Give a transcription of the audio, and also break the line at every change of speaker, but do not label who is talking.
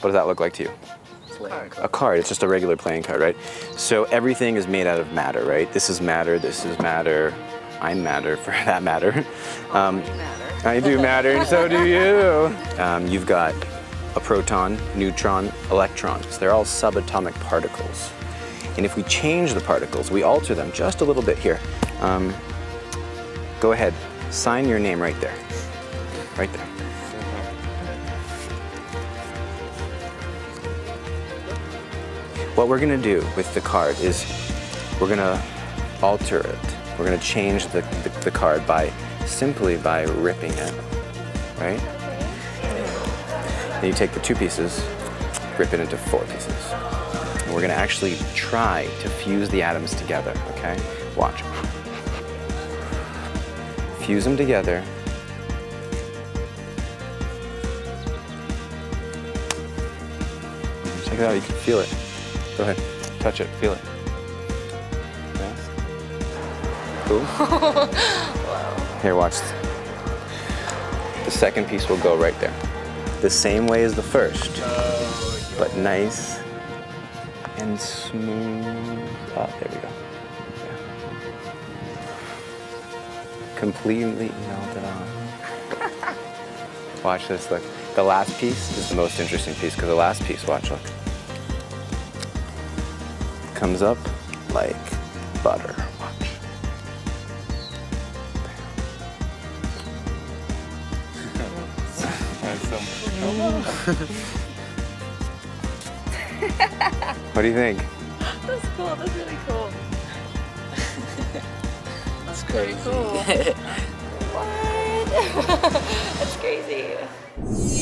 What does that look like to you? A card. It's just a regular playing card, right? So everything is made out of matter, right? This is matter. This is matter. I'm matter, for that matter. Um, I do matter, and so do you. Um, you've got a proton, neutron, electrons. They're all subatomic particles. And if we change the particles, we alter them just a little bit here. Um, go ahead, sign your name right there. Right there. What we're gonna do with the card is we're gonna alter it. We're gonna change the, the, the card by simply by ripping it, right? Then you take the two pieces, rip it into four pieces. And we're gonna actually try to fuse the atoms together, okay? Watch. Fuse them together. Check it out, you can feel it. Go ahead, touch it, feel it. Yes. Cool. Here, watch. The second piece will go right there. The same way as the first, but nice and smooth. Oh, there we go. Yeah. Completely melted on. Watch this, look. The last piece is the most interesting piece because the last piece, watch, look. Comes up like butter. Watch. What do you think?
That's cool. That's really cool.
That's crazy.
Cool. what? That's crazy.